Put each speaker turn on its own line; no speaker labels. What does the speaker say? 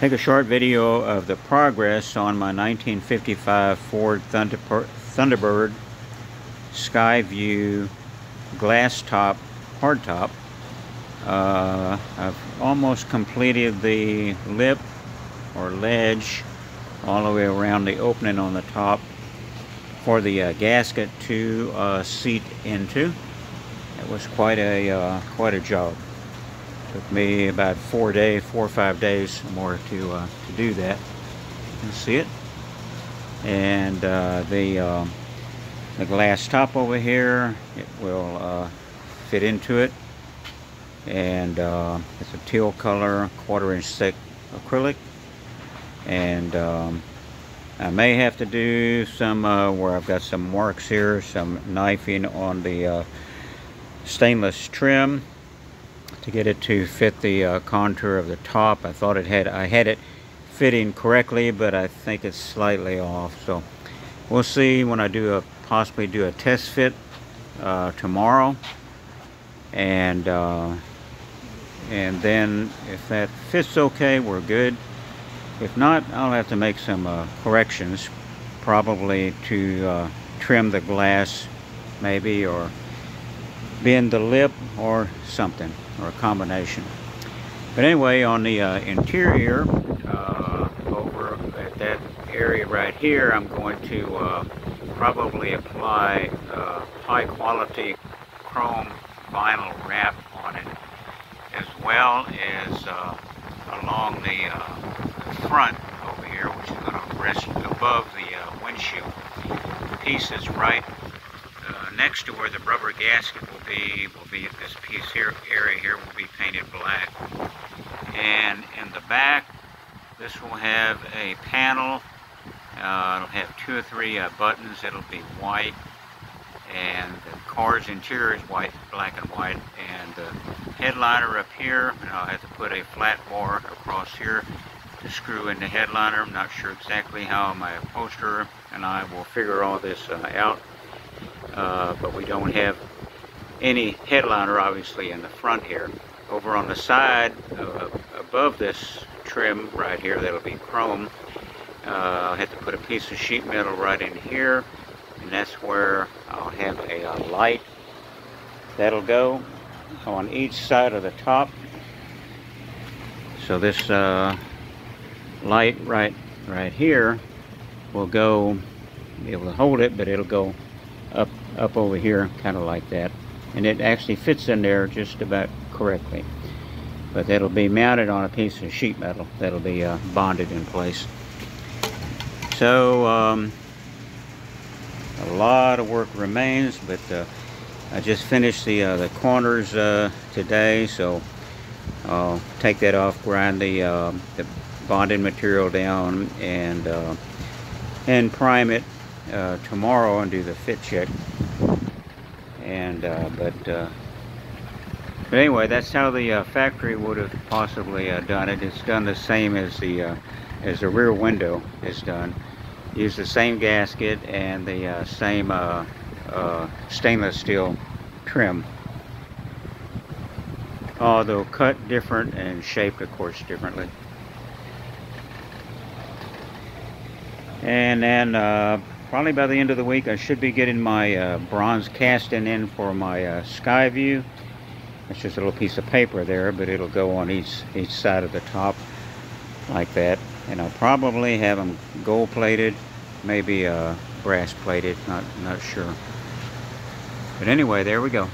Take a short video of the progress on my 1955 Ford Thunderbird Skyview glass top hardtop. Uh, I've almost completed the lip or ledge all the way around the opening on the top for the uh, gasket to uh, seat into. It was quite a uh, quite a job. Took me about four days, four or five days more to uh, to do that. You can see it, and uh, the um, the glass top over here it will uh, fit into it, and uh, it's a teal color, quarter inch thick acrylic, and um, I may have to do some uh, where I've got some marks here, some knifing on the uh, stainless trim to get it to fit the uh, contour of the top. I thought it had, I had it fitting correctly, but I think it's slightly off. So we'll see when I do a, possibly do a test fit uh, tomorrow. And, uh, and then if that fits okay, we're good. If not, I'll have to make some uh, corrections, probably to uh, trim the glass maybe, or bend the lip or something or a combination. But anyway on the uh, interior uh, over at that area right here I'm going to uh, probably apply uh, high quality chrome vinyl wrap on it as well as uh, along the uh, front over here which is going to rest above the windshield the piece is right next to where the rubber gasket will be, will be this piece here, area here will be painted black. And in the back, this will have a panel. Uh, it'll have two or three uh, buttons. It'll be white. And the car's interior is white, black and white. And the headliner up here, and I'll have to put a flat bar across here to screw in the headliner. I'm not sure exactly how my upholsterer and I will figure all this uh, out uh, but we don't have any headliner obviously in the front here. Over on the side uh, above this trim right here that'll be chrome, uh, I'll have to put a piece of sheet metal right in here and that's where I'll have a, a light that'll go on each side of the top. So this uh, light right right here will go be able to hold it, but it'll go up up over here kind of like that. And it actually fits in there just about correctly. But that'll be mounted on a piece of sheet metal that'll be uh, bonded in place. So um, a lot of work remains but uh, I just finished the uh, the corners uh, today so I'll take that off grind the, um, the bonded material down and uh, and prime it uh, tomorrow and do the fit check. And uh, but uh, but anyway, that's how the uh, factory would have possibly uh, done it. It's done the same as the uh, as the rear window is done. Use the same gasket and the same stainless steel trim. Although cut different and shaped, of course, differently. And then probably by the end of the week I should be getting my uh, bronze casting in for my uh, Skyview. It's just a little piece of paper there, but it'll go on each each side of the top like that. And I'll probably have them gold plated, maybe uh, brass plated, not, not sure. But anyway, there we go.